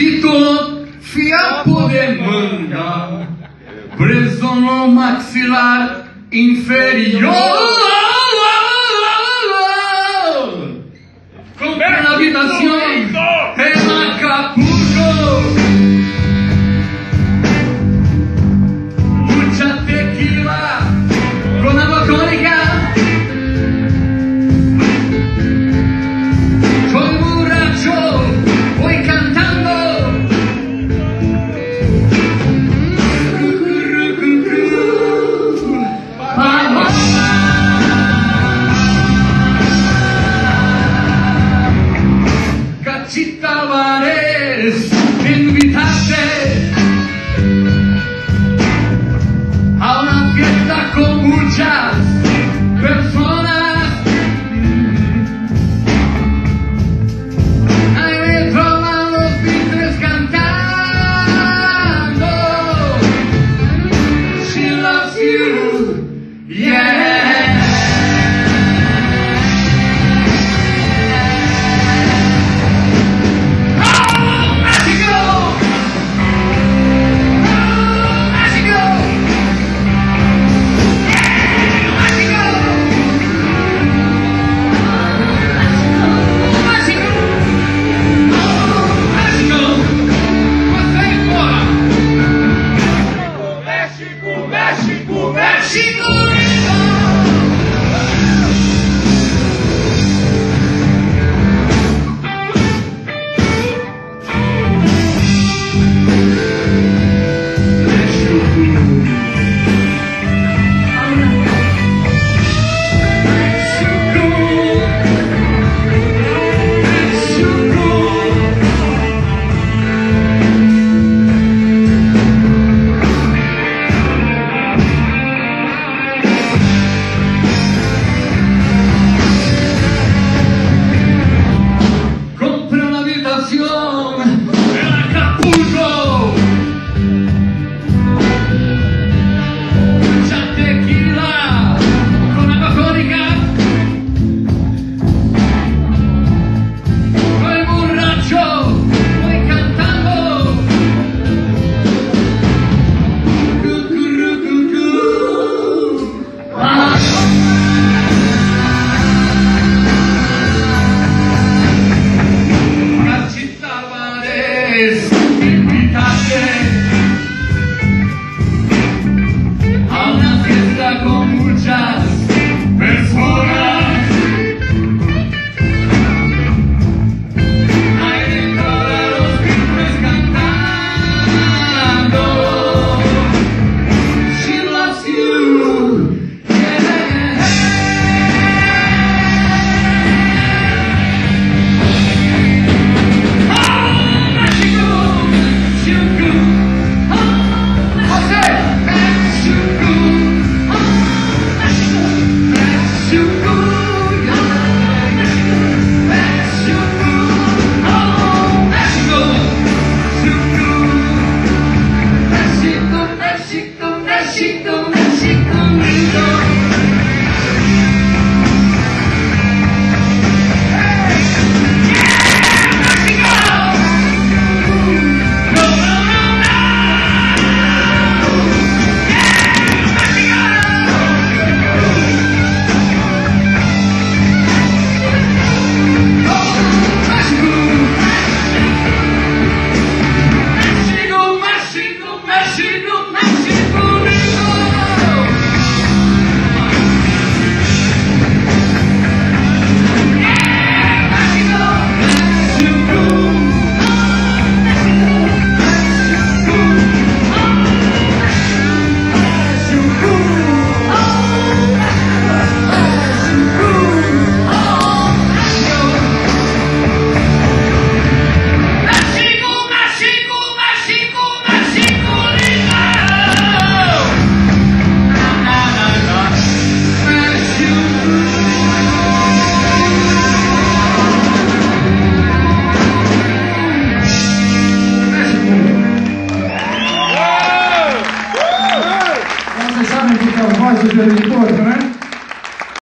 auditor fiapo de manga, preso maxilar inferior. Como a na habitação. 心啊！